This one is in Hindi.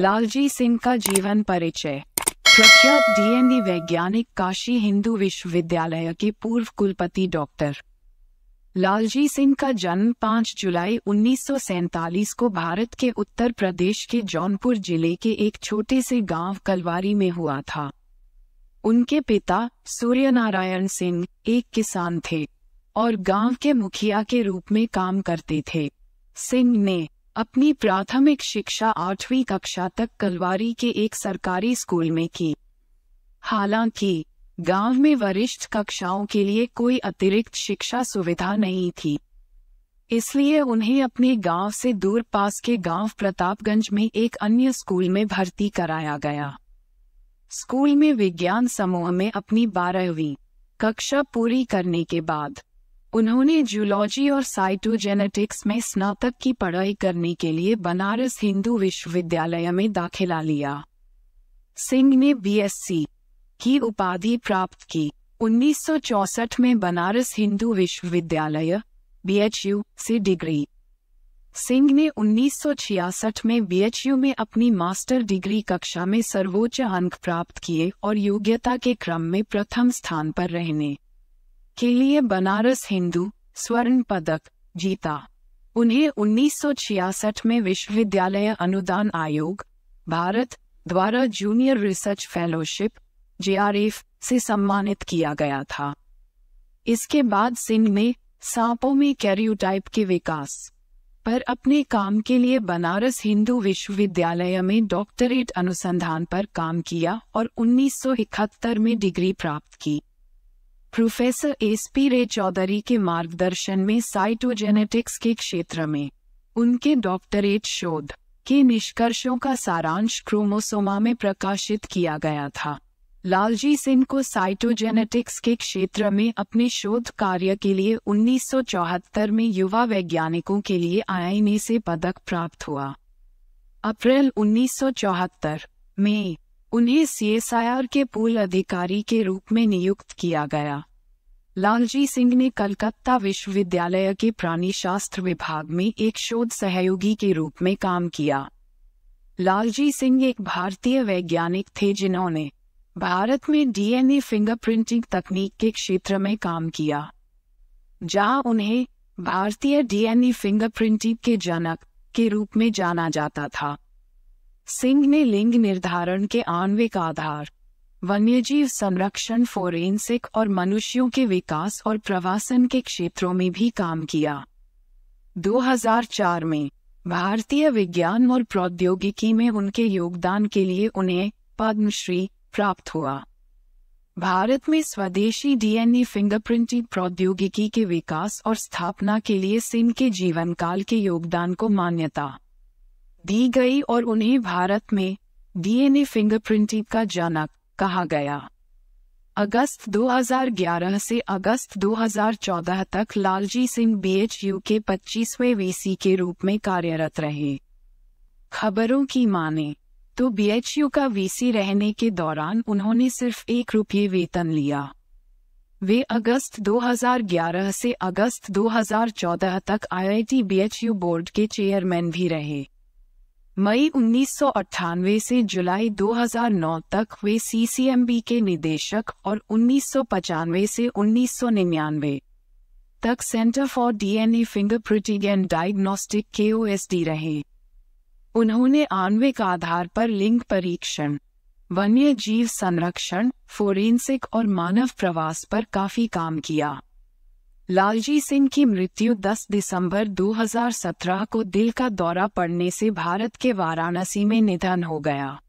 लालजी सिंह का जीवन परिचय। प्रख्यात डीएनए वैज्ञानिक काशी हिंदू विश्वविद्यालय के पूर्व कुलपति डॉक्टर। लालजी सिंह का जन्म 5 जुलाई उन्नीस सौ सैंतालीस को भारत के उत्तर प्रदेश के जौनपुर ज़िले के एक छोटे से गाँव कलवारी में हुआ था। उनके पिता सूर्यनारायण सिंह एक किसान थे और गाँव के मुखिया के रूप में काम करते थे। सिंह ने अपनी प्राथमिक शिक्षा आठवीं कक्षा तक कलवारी के एक सरकारी स्कूल में की। हालाँकि, गाँव में वरिष्ठ कक्षाओं के लिए कोई अतिरिक्त शिक्षा सुविधा नहीं थी। इसलिए उन्हें अपने गाँव से दूर पास के गाँव प्रतापगंज में एक अन्य स्कूल में भर्ती कराया गया। स्कूल में विज्ञान समूह में अपनी बारहवीं कक्षा पूरी करने के बाद उन्होंने जूलॉजी और साइटोजेनेटिक्स में स्नातक की पढ़ाई करने के लिए बनारस हिंदू विश्वविद्यालय में दाखिला लिया। सिंह ने बीएससी की उपाधि प्राप्त की। 1964 में बनारस हिंदू विश्वविद्यालय बीएचयू से डिग्री। सिंह ने 1966 में बीएचयू में अपनी मास्टर डिग्री कक्षा में सर्वोच्च अंक प्राप्त किए और योग्यता के क्रम में प्रथम स्थान पर रहने। के लिए बनारस हिंदू, स्वर्ण पदक, जीता। उन्हें 1966 में विश्वविद्यालय अनुदान आयोग, भारत द्वारा जूनियर रिसर्च फेलोशिप, जेआरएफ, से सम्मानित किया गया था। इसके बाद सिंह ने सांपों में कैरियोटाइप के विकास पर अपने काम के लिए बनारस हिंदू विश्वविद्यालय में डॉक्टरेट अनुसंधान पर काम किया और 1971 में डिग्री प्राप्त की। प्रोफेसर एस पी रे चौधरी के मार्गदर्शन में साइटोजेनेटिक्स के क्षेत्र में। उनके डॉक्टरेट शोध के निष्कर्षों का सारांश क्रोमोसोमा में प्रकाशित किया गया था। लालजी सिंह को साइटोजेनेटिक्स के क्षेत्र में अपने शोध कार्य के लिए 1974 में युवा वैज्ञानिकों के लिए आई से पदक प्राप्त हुआ। अप्रैल 1974 में उन्हें सीएसआईआर के पूल अधिकारी के रूप में नियुक्त किया गया। लालजी सिंह ने कलकत्ता विश्वविद्यालय के प्राणी शास्त्र विभाग में एक शोध सहयोगी के रूप में काम किया। लालजी सिंह एक भारतीय वैज्ञानिक थे जिन्होंने भारत में डीएनए फिंगरप्रिंटिंग तकनीक के क्षेत्र में काम किया, जहाँ उन्हें भारतीय डीएनए फिंगरप्रिंटिंग के जनक के रूप में जाना जाता था। सिंह ने लिंग निर्धारण के आणविक आधार, वन्यजीव संरक्षण फोरेंसिक और मनुष्यों के विकास और प्रवासन के क्षेत्रों में भी काम किया। 2004 में, भारतीय विज्ञान और प्रौद्योगिकी में उनके योगदान के लिए उन्हें पद्मश्री प्राप्त हुआ। भारत में स्वदेशी डीएनए फिंगरप्रिंटिंग प्रौद्योगिकी के विकास और स्थापना के लिए सिंह के जीवन काल के योगदान को मान्यता दी गई और उन्हें भारत में डीएनए फिंगरप्रिंटिंग का जनक कहा गया। अगस्त 2011 से अगस्त 2014 तक लालजी सिंह बीएचयू के 25वें वीसी के रूप में कार्यरत रहे। खबरों की माने तो बीएचयू का वीसी रहने के दौरान उन्होंने सिर्फ़ एक रुपये वेतन लिया। वे अगस्त 2011 से अगस्त 2014 तक आईआईटी बीएचयू बोर्ड के चेयरमैन भी रहे। मई उन्नीस सौ अट्ठानवे से जुलाई 2009 तक वे सीसीएमबी के निदेशक और उन्नीस से उन्नीस सौ निन्यानवे तक centre for DNA fingerprinting and diagnostic के रहे। उन्होंने आणविक आधार पर लिंग परीक्षण वन्य जीव संरक्षण, फोरेंसिक और मानव प्रवास पर काफ़ी काम किया। लालजी सिंह की मृत्यु 10 दिसंबर 2017 को दिल का दौरा पड़ने से भारत के वाराणसी में निधन हो गया।